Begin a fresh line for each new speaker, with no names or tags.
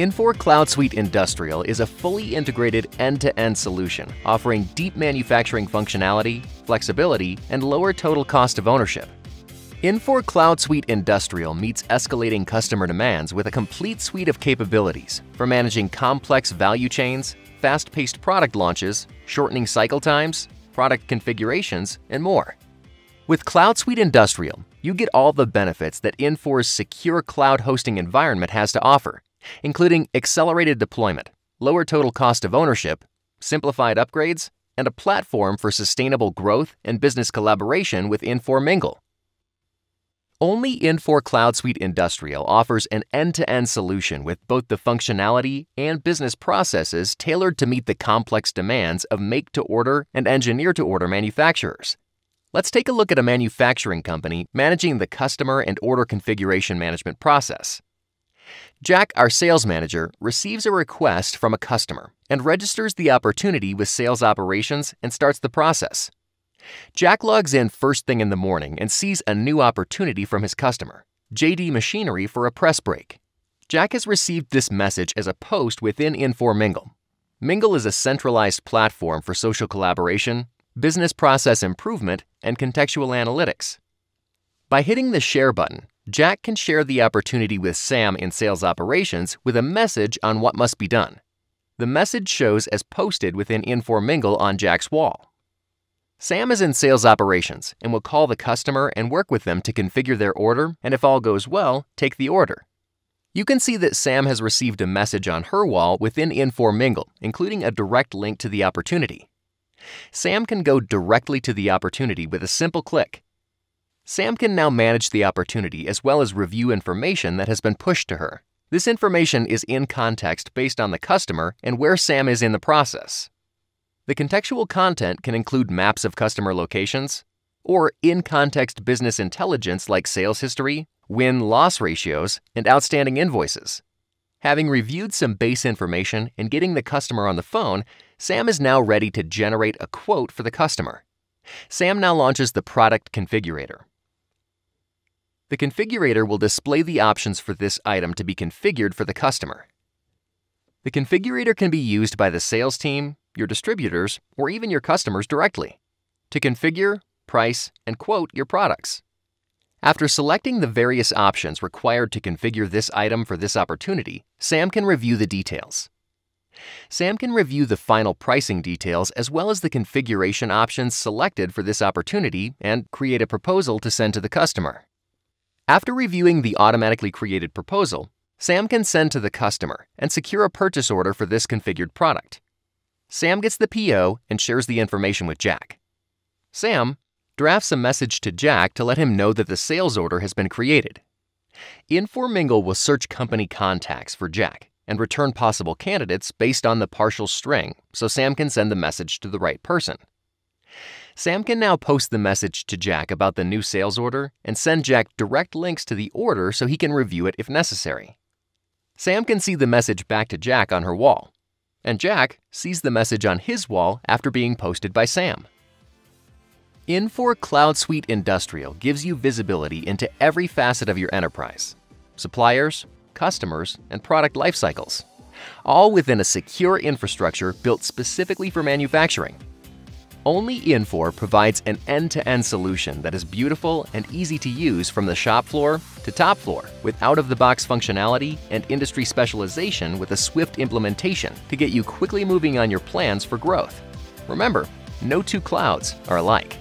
Infor Cloud Suite Industrial is a fully integrated end-to-end solution offering deep manufacturing functionality, flexibility, and lower total cost of ownership. Infor Cloud Suite Industrial meets escalating customer demands with a complete suite of capabilities for managing complex value chains, fast-paced product launches, shortening cycle times, product configurations, and more. With Cloud Suite Industrial, you get all the benefits that Infor's secure cloud hosting environment has to offer, including accelerated deployment, lower total cost of ownership, simplified upgrades, and a platform for sustainable growth and business collaboration with Infor Mingle. Only Infor Cloud Suite Industrial offers an end-to-end solution with both the functionality and business processes tailored to meet the complex demands of make-to-order and engineer-to-order manufacturers. Let's take a look at a manufacturing company managing the customer and order configuration management process. Jack, our sales manager, receives a request from a customer and registers the opportunity with sales operations and starts the process. Jack logs in first thing in the morning and sees a new opportunity from his customer, JD Machinery for a press brake. Jack has received this message as a post within Infor Mingle. Mingle is a centralized platform for social collaboration, business process improvement, and contextual analytics. By hitting the Share button, Jack can share the opportunity with Sam in sales operations with a message on what must be done. The message shows as posted within Infor Mingle on Jack's wall. Sam is in sales operations and will call the customer and work with them to configure their order and if all goes well, take the order. You can see that Sam has received a message on her wall within Infor Mingle, including a direct link to the opportunity. Sam can go directly to the opportunity with a simple click Sam can now manage the opportunity as well as review information that has been pushed to her. This information is in context based on the customer and where Sam is in the process. The contextual content can include maps of customer locations, or in context business intelligence like sales history, win loss ratios, and outstanding invoices. Having reviewed some base information and getting the customer on the phone, Sam is now ready to generate a quote for the customer. Sam now launches the product configurator. The configurator will display the options for this item to be configured for the customer. The configurator can be used by the sales team, your distributors, or even your customers directly to configure, price, and quote your products. After selecting the various options required to configure this item for this opportunity, Sam can review the details. Sam can review the final pricing details as well as the configuration options selected for this opportunity and create a proposal to send to the customer. After reviewing the automatically created proposal, Sam can send to the customer and secure a purchase order for this configured product. Sam gets the PO and shares the information with Jack. Sam drafts a message to Jack to let him know that the sales order has been created. Infor Mingle will search company contacts for Jack and return possible candidates based on the partial string so Sam can send the message to the right person. Sam can now post the message to Jack about the new sales order and send Jack direct links to the order so he can review it if necessary. Sam can see the message back to Jack on her wall, and Jack sees the message on his wall after being posted by Sam. Infor Cloud Suite Industrial gives you visibility into every facet of your enterprise suppliers, customers, and product lifecycles, all within a secure infrastructure built specifically for manufacturing. Only Infor provides an end-to-end solution that is beautiful and easy to use from the shop floor to top floor with out-of-the-box functionality and industry specialization with a swift implementation to get you quickly moving on your plans for growth. Remember, no two clouds are alike.